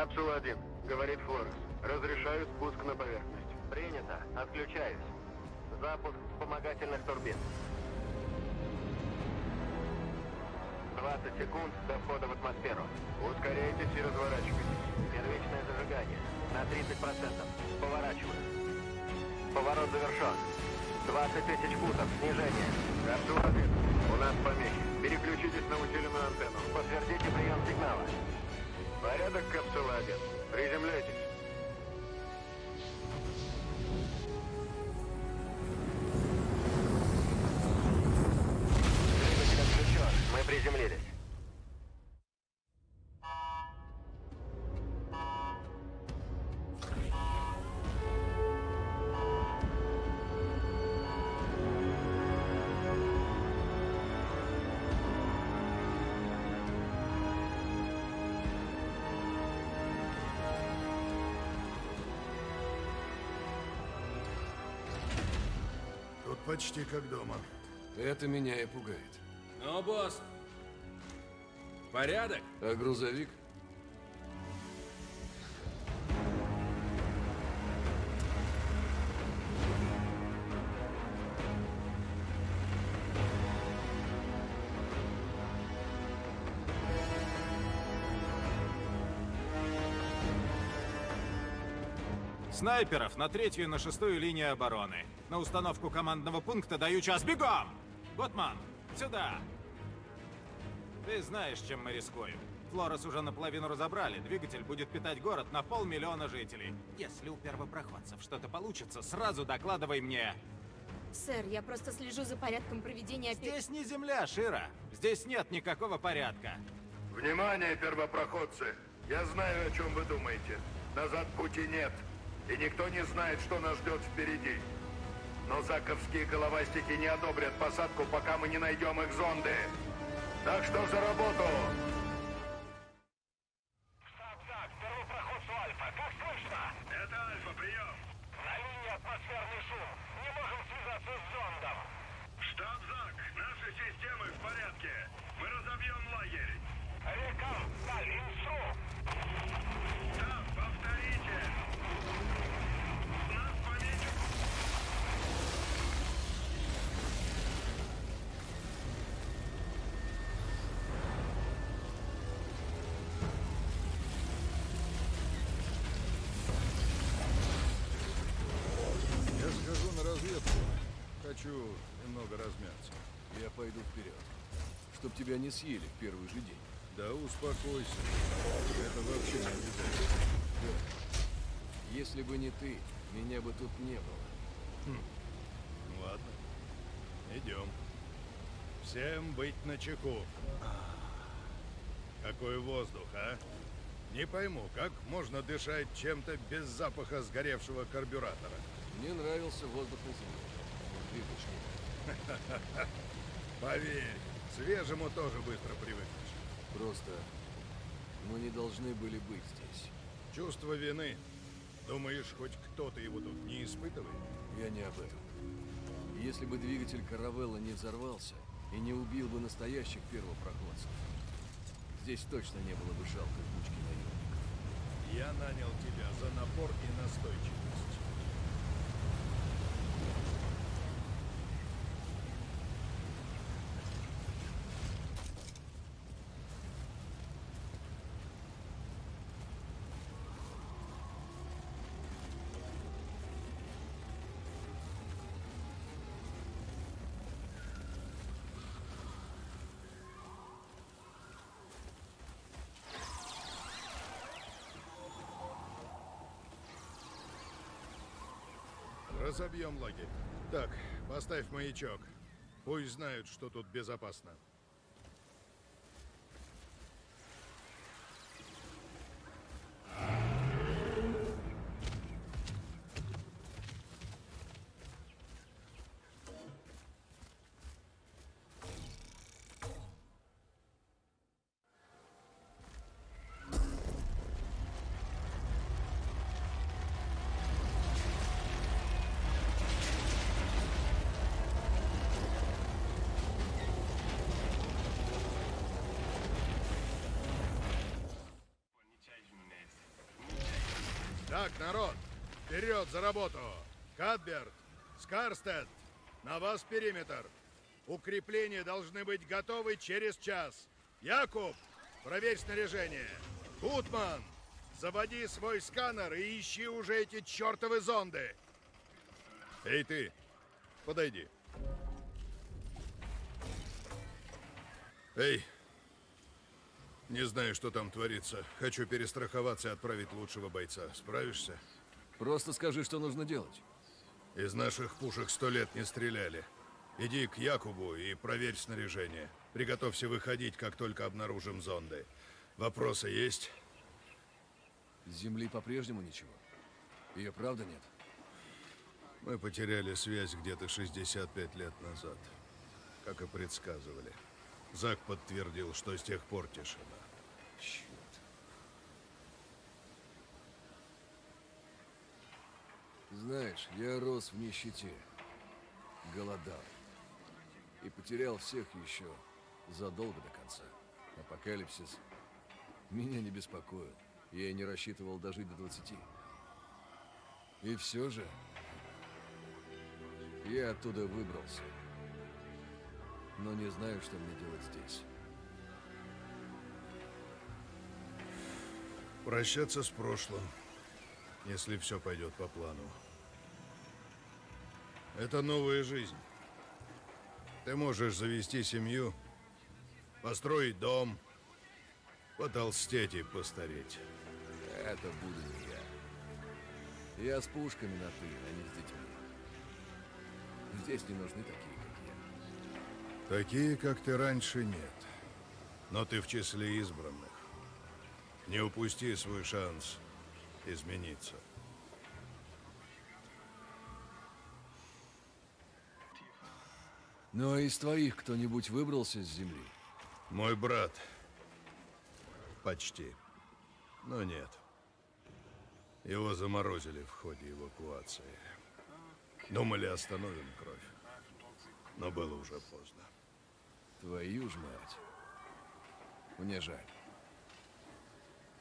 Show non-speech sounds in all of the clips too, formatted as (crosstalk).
Капсула-1, говорит Флорес. Разрешаю спуск на поверхность. Принято. Отключаюсь. Запуск вспомогательных турбин. 20 секунд до входа в атмосферу. Ускоряйтесь и разворачивайтесь. Первичное зажигание. На 30%. Поворачиваю. Поворот завершен. 20 тысяч футов. Снижение. Капсула-1, у нас помехи. Переключитесь на усиленную антенну. Подтвердите прием сигнала. Порядок, Капсула-1. Приземляйтесь. Мы приземлились. Почти как дома. Это меня и пугает. Ну, босс. Порядок? А грузовик? Снайперов на третью и на шестую линию обороны. На установку командного пункта даю час. Бегом! Готман, сюда! Ты знаешь, чем мы рискуем. Флорес уже наполовину разобрали. Двигатель будет питать город на полмиллиона жителей. Если у первопроходцев что-то получится, сразу докладывай мне. Сэр, я просто слежу за порядком проведения Здесь не земля, Шира. Здесь нет никакого порядка. Внимание, первопроходцы! Я знаю, о чем вы думаете. Назад пути нет. И никто не знает, что нас ждет впереди. Но заковские головастики не одобрят посадку, пока мы не найдем их зонды. Так что за работу! Так, первый проход с Альфа. Как слышно? Это Альфа, прием! На линии атмосферный шум. Не можем связаться с зондом. Штаб ЗАК, наши системы в порядке. Мы разобьем лагерь. Рекам, Сталь, Инстру. Штаб, повторите! Нас помечен... Я схожу на разведку. Хочу немного размяться. Я пойду вперед. Чтоб тебя не съели в первый же день. Да успокойся. Это вообще не обязательно. Если бы не ты, меня бы тут не было. Ну ладно. Идем. Всем быть начеку. Какой воздух, а? Не пойму, как можно дышать чем-то без запаха сгоревшего карбюратора? Мне нравился воздух на земле. Двигатель. (laughs) Поверь, свежему тоже быстро привыкнешь. Просто мы не должны были быть здесь. Чувство вины. Думаешь, хоть кто-то его тут не испытывает? Я не об этом. Если бы двигатель каравелла не взорвался и не убил бы настоящих первопроходцев, здесь точно не было бы жалкой кучки наемников. Я нанял тебя за напор и настойчивость. Разобьем лагерь. Так, поставь маячок. Пусть знают, что тут безопасно. Так, народ, вперед за работу! Кадберт, Скарстед, на вас периметр. Укрепления должны быть готовы через час. Якуб, проверь снаряжение. Гутман, заводи свой сканер и ищи уже эти чертовы зонды. Эй ты, подойди. Эй, не знаю, что там творится. Хочу перестраховаться и отправить лучшего бойца. Справишься? Просто скажи, что нужно делать. Из наших пушек сто лет не стреляли. Иди к Якубу и проверь снаряжение. Приготовься выходить, как только обнаружим зонды. Вопросы есть? Земли по-прежнему ничего. Ее правда нет? Мы потеряли связь где-то 65 лет назад. Как и предсказывали. Зак подтвердил, что с тех пор тишина. Черт. Знаешь, я рос в нищете. Голодал. И потерял всех еще задолго до конца. Апокалипсис меня не беспокоил. Я и не рассчитывал дожить до 20. И все же я оттуда выбрался. Но не знаю, что мне делать здесь. Прощаться с прошлым, если все пойдет по плану. Это новая жизнь. Ты можешь завести семью, построить дом, потолстеть и постареть. Это буду не я. Я с пушками на «ты», а не с детьми. Здесь не нужны такие. Такие, как ты, раньше нет. Но ты в числе избранных. Не упусти свой шанс измениться. Ну а из твоих кто-нибудь выбрался с земли? Мой брат. Почти. Но нет. Его заморозили в ходе эвакуации. Думали, остановим кровь. Но было уже поздно. Твою ж мать. Мне жаль.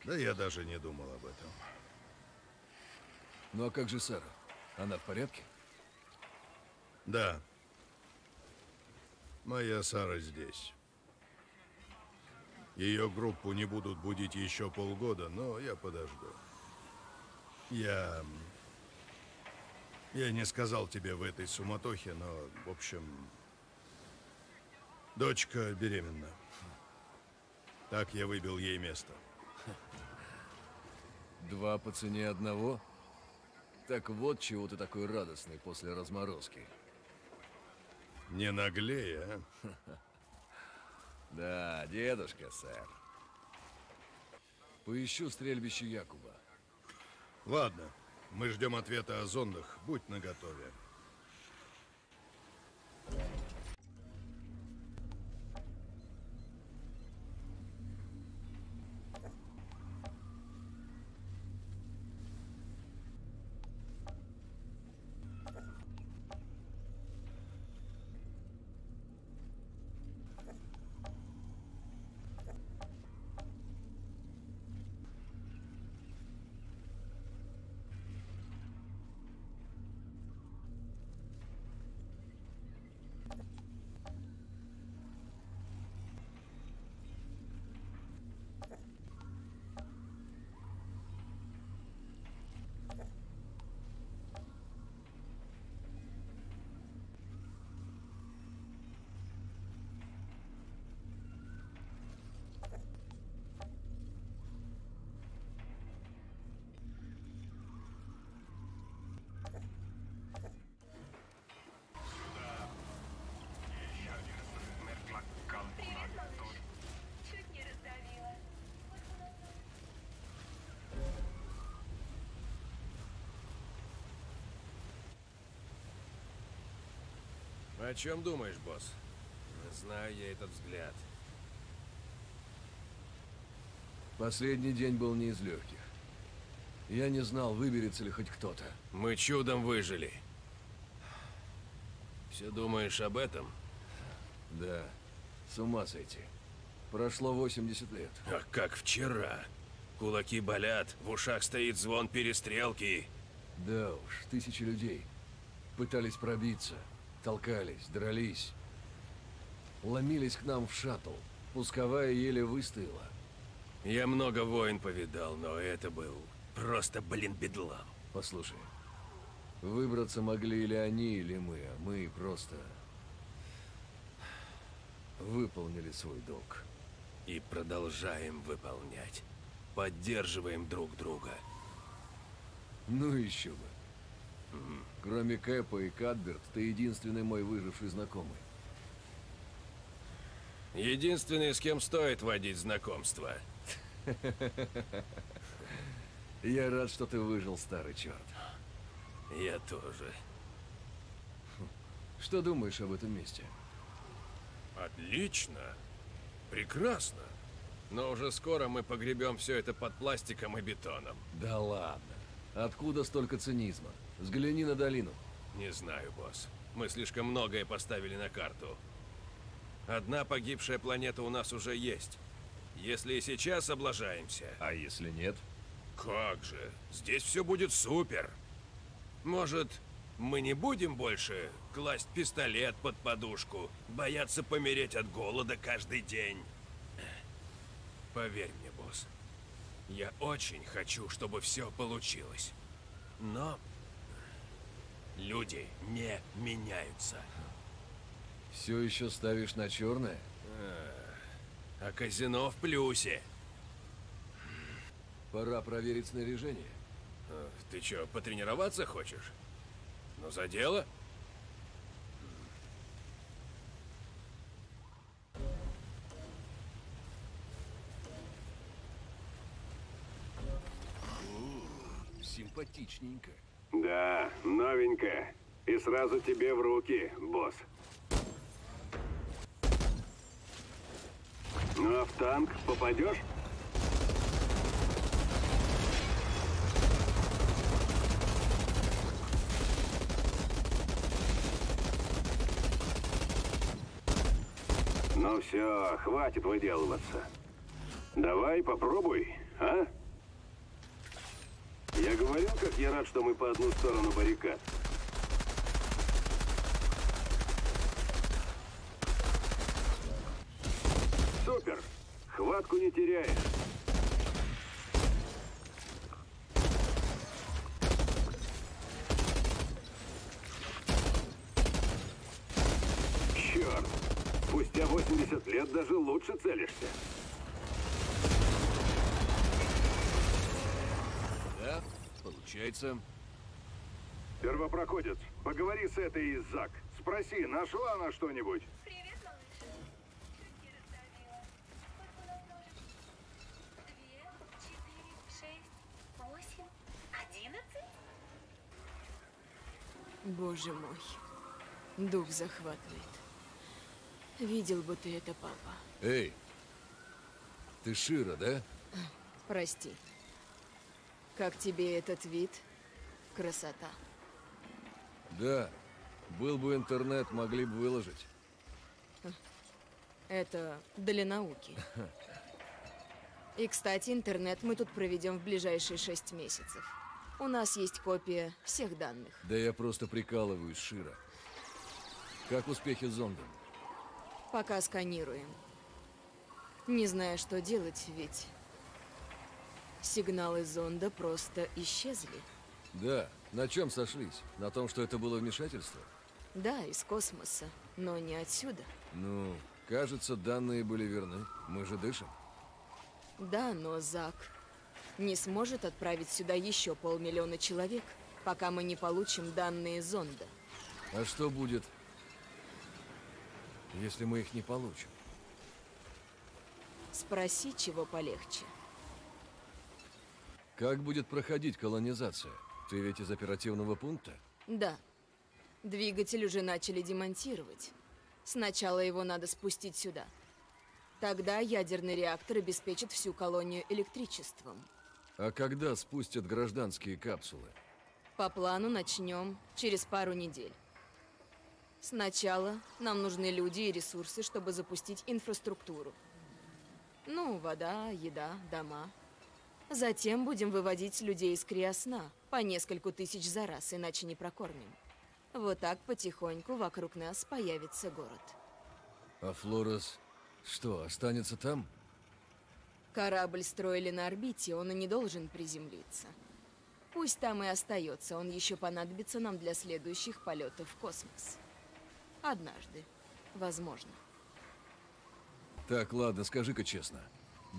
Да я даже не думал об этом. Ну а как же Сара? Она в порядке? Да. Моя Сара здесь. Ее группу не будут будить еще полгода, но я подожду. Я... Я не сказал тебе в этой суматохе, но, в общем... Дочка беременна. Так я выбил ей место. Два по цене одного? Так вот чего ты такой радостный после разморозки. Не наглее, а? (laughs) Да, дедушка, сэр. Поищу стрельбище Якуба. Ладно, мы ждем ответа о зондах. Будь наготове. О чем думаешь, босс? Знаю я этот взгляд. Последний день был не из легких. Я не знал, выберется ли хоть кто-то. Мы чудом выжили. Все думаешь об этом? Да, с ума сойти. Прошло 80 лет. А как вчера? Кулаки болят, в ушах стоит звон перестрелки. Да уж, тысячи людей. Пытались пробиться, толкались, дрались. Ломились к нам в шаттл. Пусковая еле выстояла. Я много войн повидал, но это был просто, блин, бедлам. Послушай, выбраться могли или они, или мы, а мы просто выполнили свой долг. И продолжаем выполнять. Поддерживаем друг друга. Ну еще бы. Кроме Кэпа и Кадберт, ты единственный мой выживший знакомый. Единственный, с кем стоит водить знакомство. (laughs) Я рад, что ты выжил, старый черт. Я тоже. Что думаешь об этом месте? Отлично. Прекрасно. Но уже скоро мы погребем все это под пластиком и бетоном. Да ладно. Откуда столько цинизма? Взгляни на долину. Не знаю, босс. Мы слишком многое поставили на карту. Одна погибшая планета у нас уже есть. Если и сейчас облажаемся... А если нет? Как же? Здесь все будет супер. Может, мы не будем больше класть пистолет под подушку, бояться помереть от голода каждый день? Поверь мне, босс, я очень хочу, чтобы все получилось. Но люди не меняются. Все еще ставишь на черное? А казино в плюсе. Пора проверить снаряжение. А, Ты что, потренироваться хочешь? Ну, за дело? Симпатичненько. Да, новенькая. И сразу тебе в руки, босс. Ну а в танк попадешь? Ну все, хватит выделываться. Давай попробуй, а? Я говорил, как я рад, что мы по одну сторону баррикад. Супер! Хватку не теряешь. Черт! Спустя 80 лет даже лучше целишься. Да, получается. Первопроходец, поговори с этой из ЗАГ. Спроси, нашла она что-нибудь? Привет, малыш. Чуть не раздавила. Сколько у нас ножек? Две, четыре, шесть, восемь, одиннадцать? Боже мой. Дух захватывает. Видел бы ты это, папа. Эй, ты Шира, да? Прости. Как тебе этот вид? Красота. Да. Был бы интернет, могли бы выложить. Это для науки. И, кстати, интернет мы тут проведем в ближайшие шесть месяцев. У нас есть копия всех данных. Да я просто прикалываюсь, Шира. Как успехи с зондом? Пока сканируем. Не знаю, что делать, ведь сигналы зонда просто исчезли. Да, на чем сошлись? На том, что это было вмешательство? Да, из космоса, но не отсюда. Ну, кажется, данные были верны. Мы же дышим. Да, но Зак не сможет отправить сюда еще полмиллиона человек, пока мы не получим данные зонда. А что будет, если мы их не получим? Спроси, чего полегче. Как будет проходить колонизация? Ты ведь из оперативного пункта? Да. Двигатель уже начали демонтировать. Сначала его надо спустить сюда. Тогда ядерный реактор обеспечит всю колонию электричеством. А когда спустят гражданские капсулы? По плану начнем через пару недель. Сначала нам нужны люди и ресурсы, чтобы запустить инфраструктуру. Ну, вода, еда, дома. Затем будем выводить людей из криосна по нескольку тысяч за раз, иначе не прокормим. Вот так потихоньку вокруг нас появится город. А Флорес что, останется там? Корабль строили на орбите, он и не должен приземлиться. Пусть там и остается, он еще понадобится нам для следующих полетов в космос. Однажды. Возможно. Так, ладно, скажи-ка честно.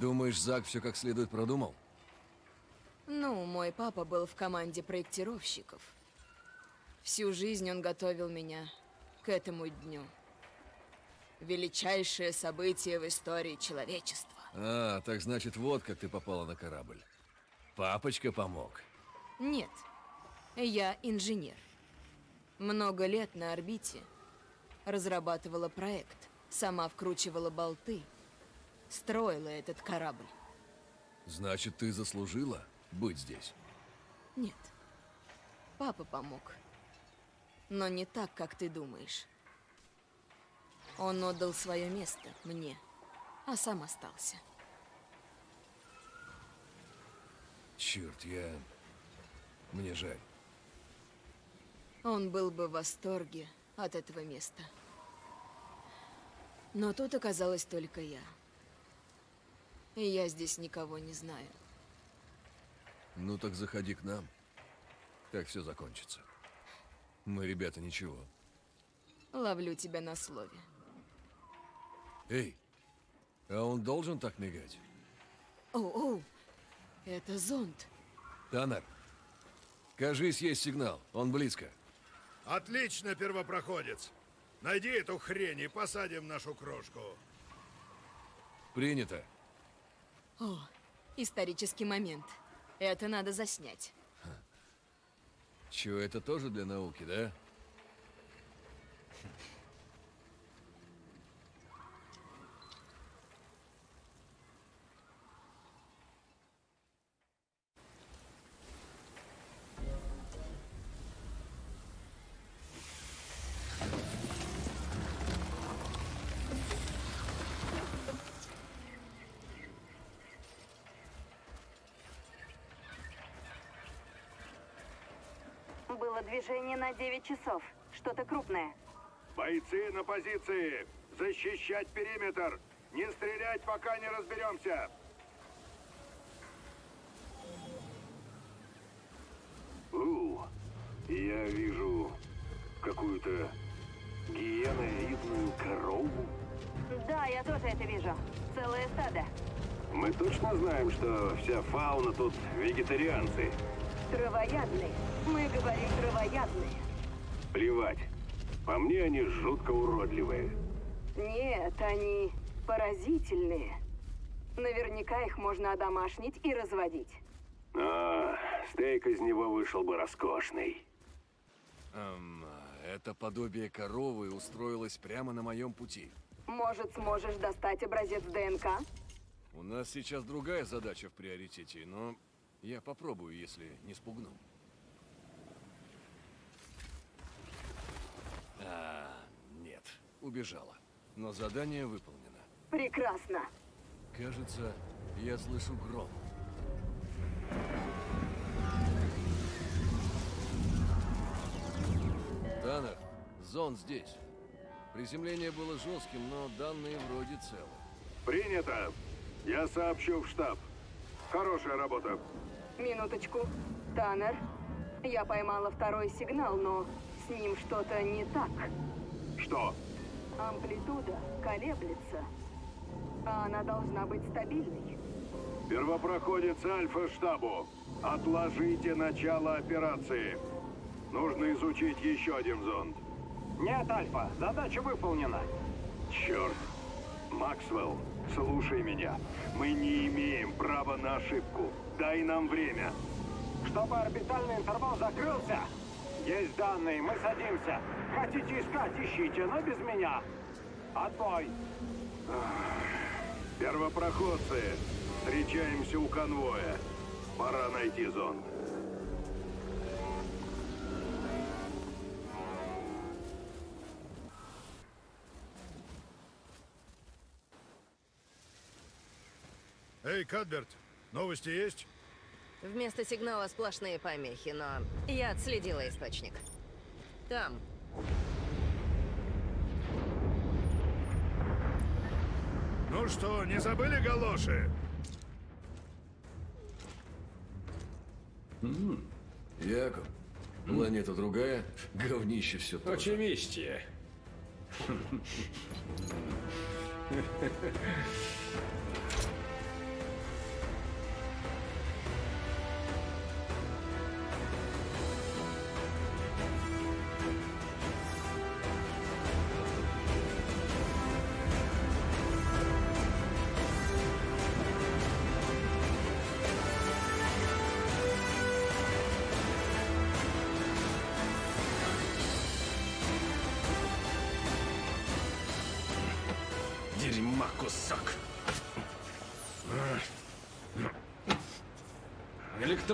Думаешь, Зак все как следует продумал? Ну, мой папа был в команде проектировщиков. Всю жизнь он готовил меня к этому дню. Величайшее событие в истории человечества. А, так значит, вот как ты попала на корабль. Папочка помог. Нет, я инженер. Много лет на орбите. Разрабатывала проект, сама вкручивала болты, строила этот корабль. Значит, ты заслужила быть здесь? Нет, папа помог. Но не так, как ты думаешь. Он отдал свое место мне, а сам остался. Черт, я... Мне жаль. Он был бы в восторге от этого места. Но тут оказалась только я. И я здесь никого не знаю. Ну так заходи к нам. Так все закончится. Мы, ребята, ничего. Ловлю тебя на слове. Эй, а он должен так мигать? Оу, это зонд. Таннер, кажись, есть сигнал. Он близко. Отлично, первопроходец. Найди эту хрень и посадим нашу крошку. Принято. О, исторический момент. Это надо заснять. Чё, это тоже для науки, да? Движение на 9 часов. Что-то крупное. Бойцы на позиции! Защищать периметр! Не стрелять, пока не разберемся! У, я вижу какую-то гиеноидную корову. Да, я тоже это вижу. Целое стадо. Мы точно знаем, что вся фауна тут вегетарианцы. Травоядные. Мы говорим травоядные. Плевать. По мне они жутко уродливые. Нет, они поразительные. Наверняка их можно одомашнить и разводить. А, стейк из него вышел бы роскошный. Эм, это подобие коровы устроилось прямо на моем пути. Может, сможешь достать образец ДНК? У нас сейчас другая задача в приоритете, но я попробую, если не спугну. А, нет, убежала. Но задание выполнено. Прекрасно. Кажется, я слышу гром. Таннер, зон здесь. Приземление было жестким, но данные вроде целы. Принято! Я сообщу в штаб. Хорошая работа. Минуточку. Таннер, я поймала второй сигнал, но с ним что-то не так. Что? Амплитуда колеблется. А она должна быть стабильной. Первопроходец Альфа штабу. Отложите начало операции. Нужно изучить еще один зонд. Нет, Альфа, задача выполнена. Черт. Максвелл, слушай меня. Мы не имеем права на ошибку. Дай нам время. Чтобы орбитальный интервал закрылся, есть данные, мы садимся. Хотите искать, ищите, но без меня. Отбой. Первопроходцы, встречаемся у конвоя. Пора найти зонд. Эй, Кадберт, новости есть? Вместо сигнала сплошные помехи, но я отследила источник. Там. Ну что, не забыли галоши? Яков, планета другая, (laughs) говнище все то. же. Очевидно. (laughs)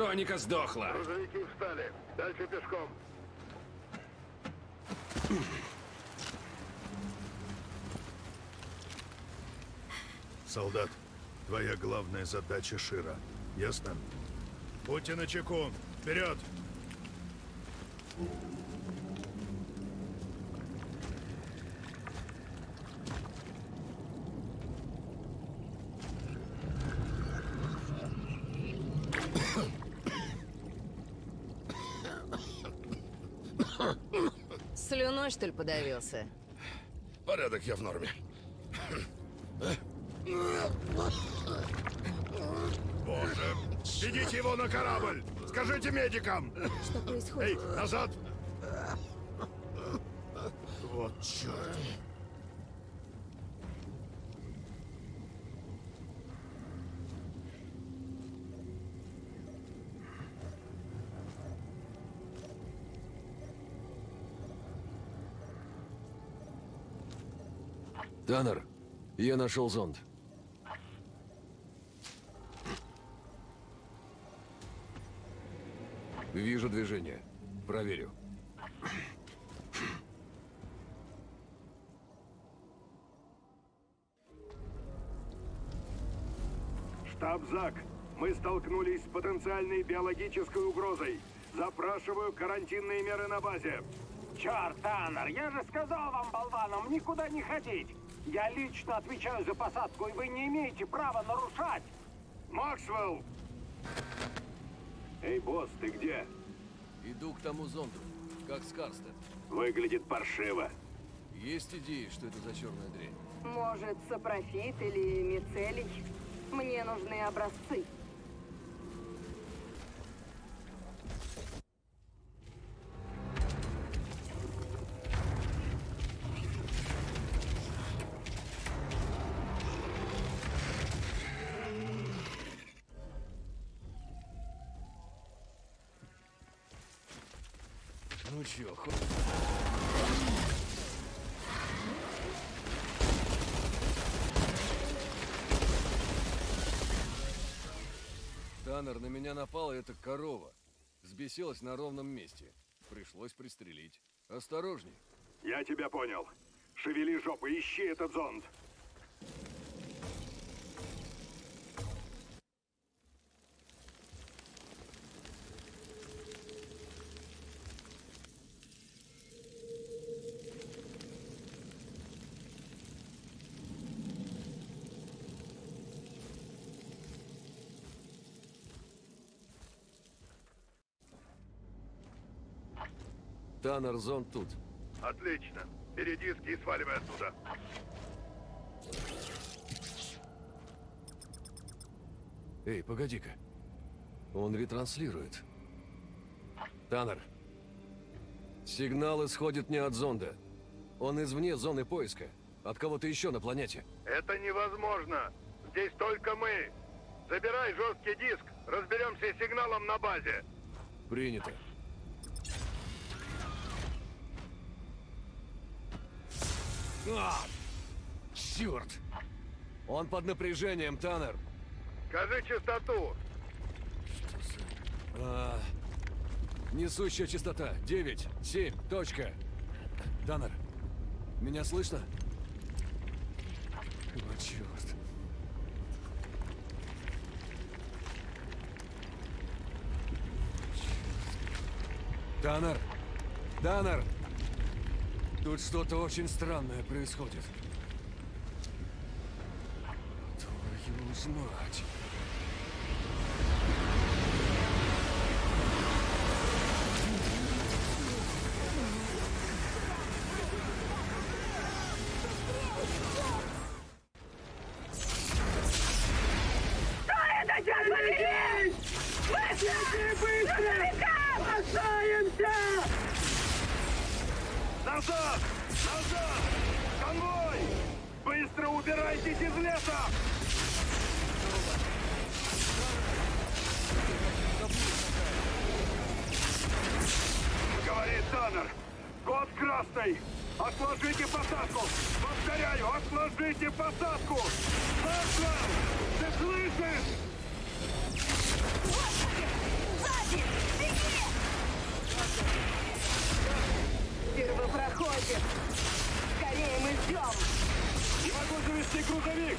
Электроника сдохла. Грузовики встали. Дальше пешком. Солдат, твоя главная задача Шира. Ясно? Будьте начеку. Вперед! Слюной, что ли, подавился? Порядок, я в норме. Боже! Ведите его на корабль! Скажите медикам! Что происходит? Эй, назад! Вот черт! Таннер, я нашел зонд. Вижу движение. Проверю. Штаб ЗАК, мы столкнулись с потенциальной биологической угрозой. Запрашиваю карантинные меры на базе. Черт, Таннер, я же сказал вам, болванам, никуда не ходить. Я лично отвечаю за посадку, и вы не имеете права нарушать. Максвелл! Эй, босс, ты где? Иду к тому зонду. Как Скарстед. Выглядит паршиво. Есть идеи, что это за черная дрянь? Может, сапрофит или мицелий? Мне нужны образцы. Хо... Таннер, на меня напала эта корова. Сбесилась на ровном месте. Пришлось пристрелить. Осторожней. Я тебя понял. Шевели жопу, ищи этот зонд. Таннер, зонд тут. Отлично. Бери диски и сваливай оттуда. Эй, погоди-ка. Он ретранслирует. Таннер. Сигнал исходит не от зонда. Он извне зоны поиска. От кого-то еще на планете. Это невозможно. Здесь только мы. Забирай жесткий диск. Разберемся с сигналом на базе. Принято. А, черт! Он под напряжением, Таннер. Скажи частоту. Что за... А, несущая частота. 9, 7, точка. Таннер, меня слышно? О, черт. Таннер! Таннер! Тут что-то очень странное происходит. Твою мать! Назад! Назад! Конвой! Быстро убирайтесь из леса! Говорит Таннер. Код красный. Отложите посадку. Повторяю, отложите посадку. Максвелл, ты слышишь? Сзади! Беги! Первопроходец! Скорее мы ждем! Не могу завести грузовик!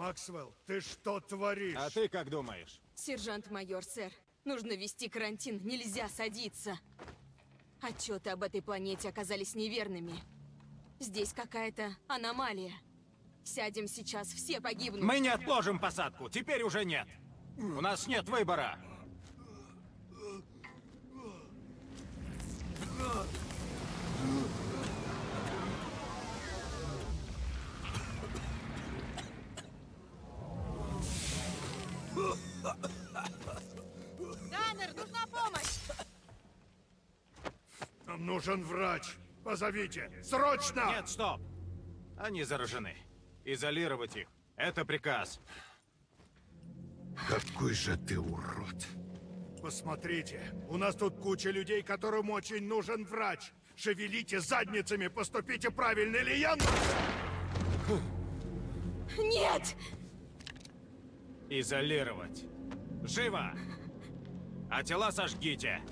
Максвелл, ты что творишь? А ты как думаешь? Сержант-майор, сэр, нужно вести карантин, нельзя садиться. Отчеты об этой планете оказались неверными. Здесь какая-то аномалия. Сядем сейчас, все погибнут. Мы не отложим посадку, теперь уже нет. У нас нет выбора. Таннер, нужна помощь! Нам нужен врач. Позовите. Срочно! Нет, стоп. Они заражены. Изолировать их. Это приказ. Какой же ты урод. Посмотрите, у нас тут куча людей, которым очень нужен врач. Шевелите задницами, поступите правильно, или я... Нет! Изолировать. Живо! А тела сожгите.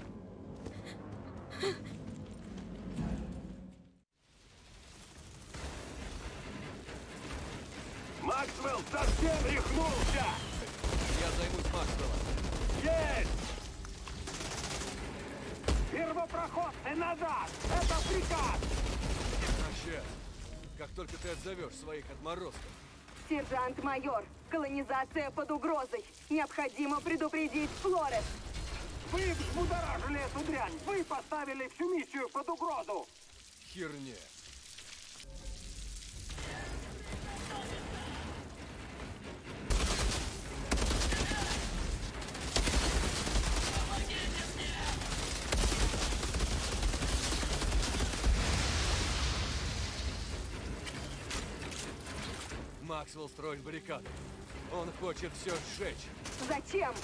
Максвелл совсем рехнулся! Я займусь Максвеллом. Есть! Первопроходцы назад! Это приказ! Сейчас. Как только ты отзовешь своих отморозков. Сержант-майор, Колонизация под угрозой. Необходимо предупредить Флорес. Вы взбудоражили эту дрянь. Вы поставили всю миссию под угрозу. Херня. Максвелл строит баррикады. Он хочет все сжечь. Зачем?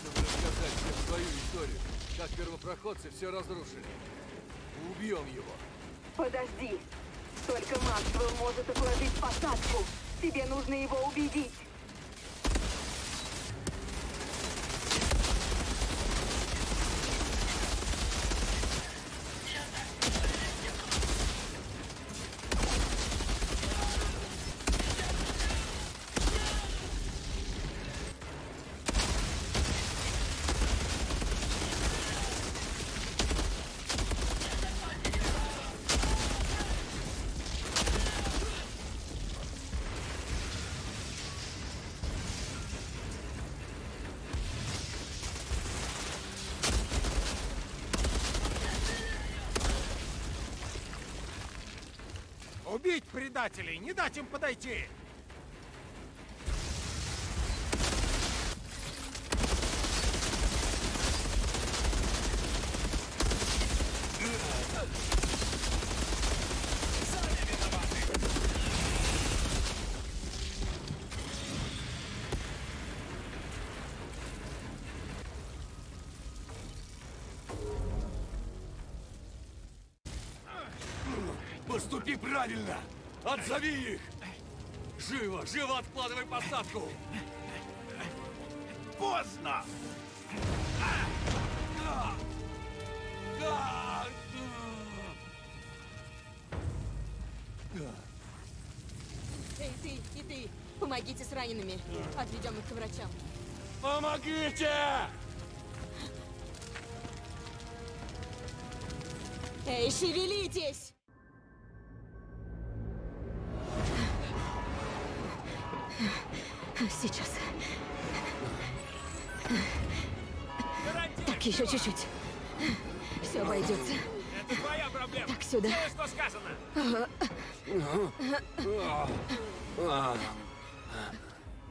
Чтобы рассказать всем свою историю. Как первопроходцы все разрушили. Убьем его. Подожди. Только Максвелл может отложить посадку. Тебе нужно его убедить. Предателей, не дать им подойти! Поступи правильно! Отзови их! Живо, живо откладывай посадку! Поздно! Эй, ты и ты! Помогите с ранеными. Отведем их к врачам. Помогите! Эй, шевелитесь! Сейчас. Так, еще чуть-чуть. Все обойдется. Это твоя проблема. Так, сюда. Делай, что сказано.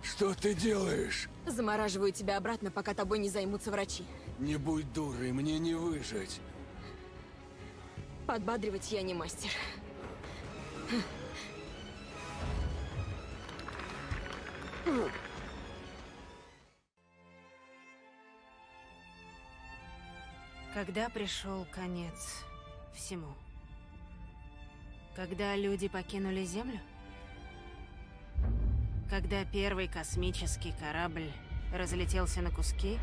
Что ты делаешь? Замораживаю тебя обратно, пока тобой не займутся врачи. Не будь дурой, мне не выжить. Подбадривать я не мастер. Когда пришел конец всему? Когда люди покинули Землю? Когда первый космический корабль разлетелся на куски?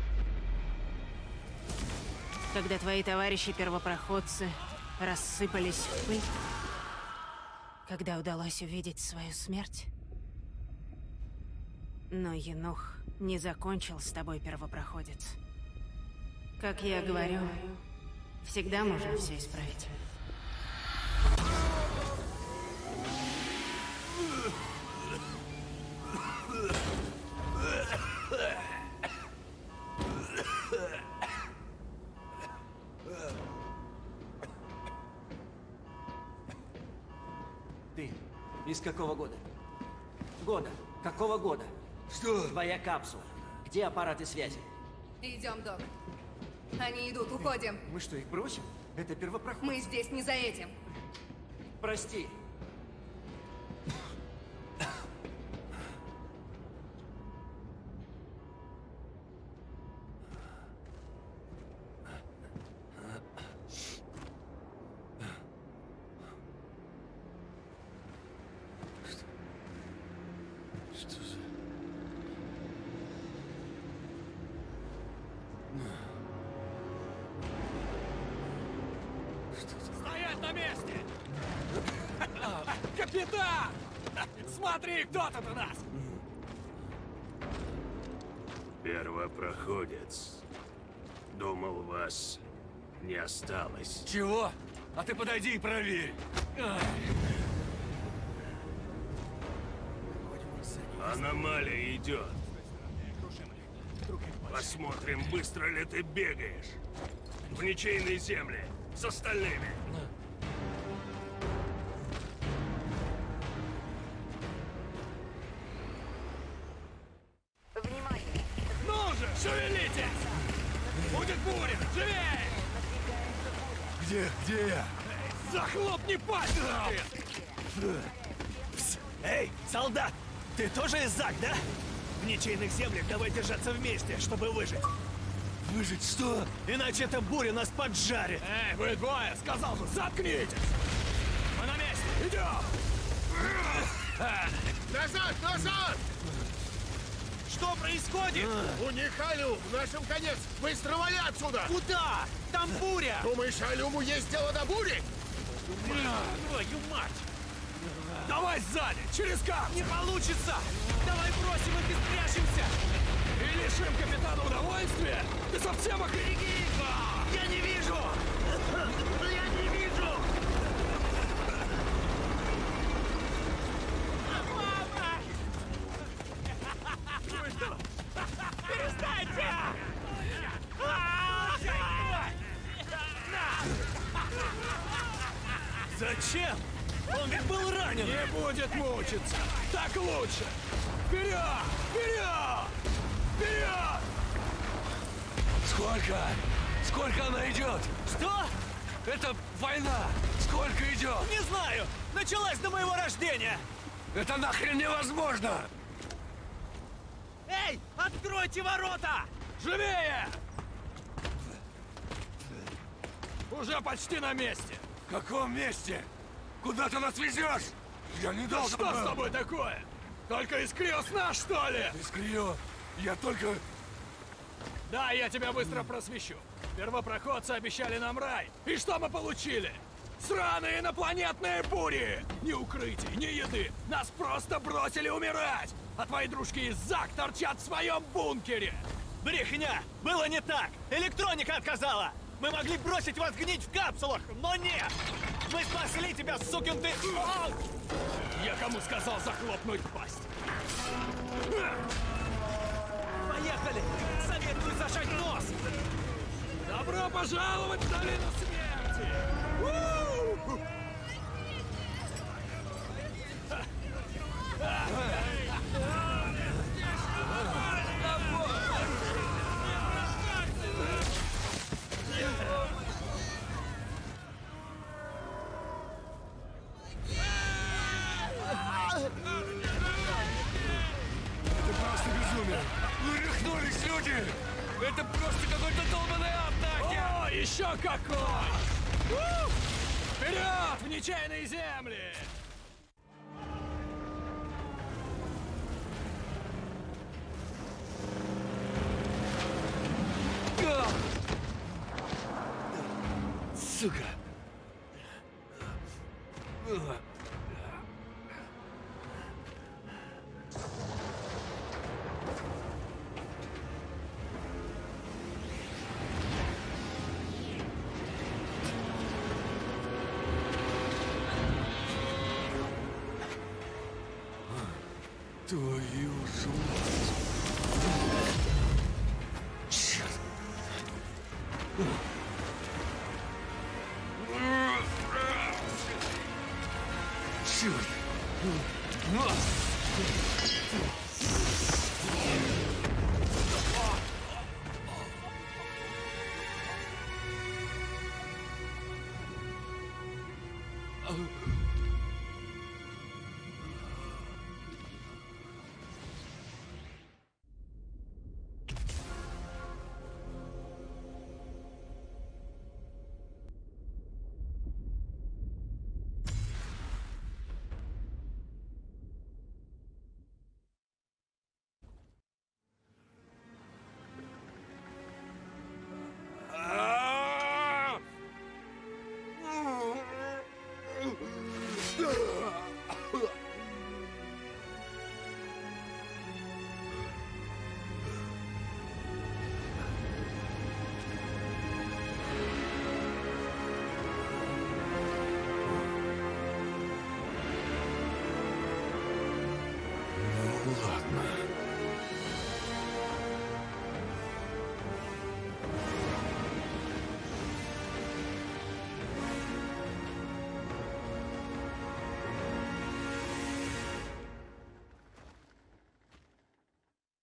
Когда твои товарищи-первопроходцы рассыпались в пыль? Когда удалось увидеть свою смерть? Но Енох не закончил с тобой, первопроходец. Как я говорю, всегда можно все исправить. Ты из какого года? Года. Какого года? Что? Твоя капсула. Где аппараты связи? Идем, док. Они идут, уходим. Мы что, их бросим? Это первопроход. Мы здесь не за этим. Прости. Осталось. Чего? А ты подойди и проверь. Аномалия идет. Посмотрим, быстро ли ты бегаешь. В ничейной земле. С остальными. Внимание! Где? Где я? Захлопни пасть! Эй, солдат! Ты тоже из ЗАГ, да? В ничейных землях давай держаться вместе, чтобы выжить. Выжить что? Иначе эта буря нас поджарит. Эй, вы двое, сказал же, заткнитесь! Мы на месте, идем! Назад, назад! Что происходит? У них Алюм, нашим конец! Быстро вали отсюда! Куда? Там буря! Думаешь, Алюму есть дело до бури? Твою мать! Давай сзади, через кап! Не получится! Давай бросим их и спрячемся! И лишим капитана удовольствия? Ты совсем охренел? Я не вижу! Я не вижу! Мама! Вы что? Перестаньте! Зачем? Он ведь был ранен! Не будет мучиться! Так лучше! Вперед! Вперед! Вперед! Сколько? Сколько она идет? Что? Это война! Сколько идет? Не знаю! Началась до моего рождения! Это нахрен невозможно! Эй! Откройте ворота! Живее! Уже почти на месте! В каком месте? Куда ты нас везешь? Я не Да должен что был. с тобой такое? Только из Криосна, что ли? Из Крио? Я только... Да, я тебя быстро просвещу. Первопроходцы обещали нам рай. И что мы получили? Сраные инопланетные бури! Ни укрытий, ни еды. Нас просто бросили умирать. А твои дружки из ЗАГ торчат в своем бункере. Брехня! Было не так! Электроника отказала! Мы могли бросить вас гнить в капсулах, но нет! Мы спасли тебя, сукин ты... Я кому сказал захлопнуть пасть? Поехали! Советую зажать нос! Добро пожаловать в долину смерти! У! Вперед, в フッ!